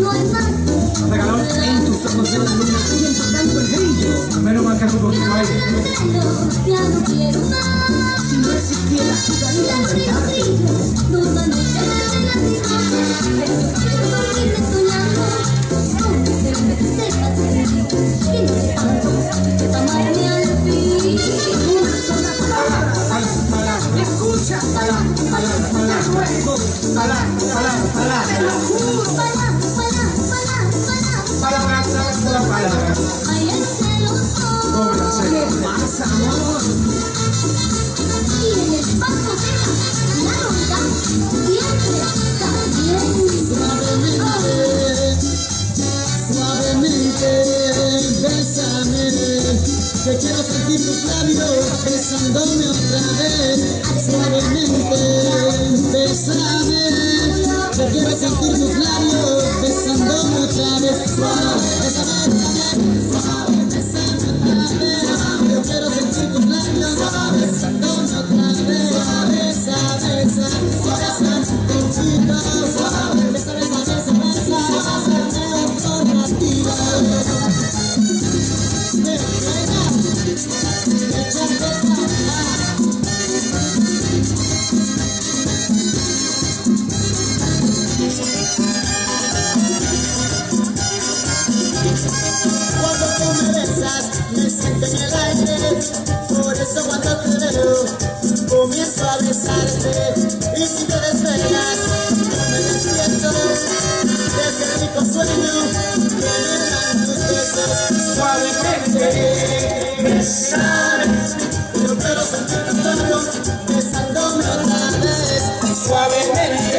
no es más. Regalón en tus ojos de una luna, siento tanto el brillo. Menos mal que algo que no hay. Ya no quiero más. Si no existiera, jugaría a encantarte. Yo quiero sentir tus labios besándome otra vez. Suavemente, besame Yo quiero sentir tus labios Suavemente, besar, yo quiero sentir tu cuerpo besándome otra vez. Suavemente.